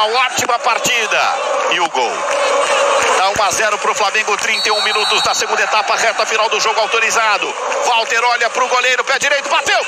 uma ótima partida. E o gol. Dá 1 a 0 para o Flamengo, 31 minutos da segunda etapa, reta final do jogo autorizado. Walter olha para o goleiro, pé direito, bateu.